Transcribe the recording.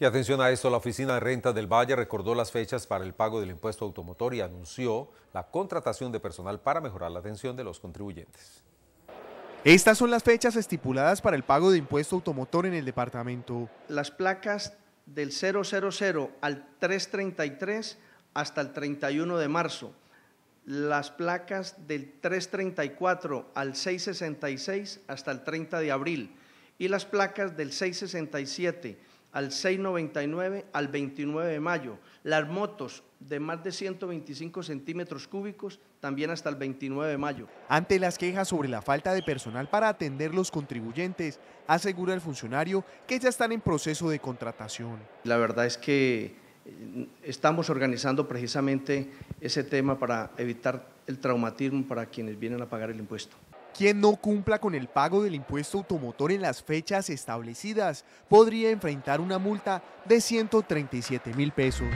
Y atención a esto, la Oficina de Renta del Valle recordó las fechas para el pago del impuesto automotor y anunció la contratación de personal para mejorar la atención de los contribuyentes. Estas son las fechas estipuladas para el pago de impuesto automotor en el departamento. Las placas del 000 al 333 hasta el 31 de marzo. Las placas del 334 al 666 hasta el 30 de abril. Y las placas del 667 al 699 al 29 de mayo. Las motos de más de 125 centímetros cúbicos también hasta el 29 de mayo. Ante las quejas sobre la falta de personal para atender los contribuyentes, asegura el funcionario que ya están en proceso de contratación. La verdad es que eh, estamos organizando precisamente ese tema para evitar el traumatismo para quienes vienen a pagar el impuesto. Quien no cumpla con el pago del impuesto automotor en las fechas establecidas podría enfrentar una multa de 137 mil pesos.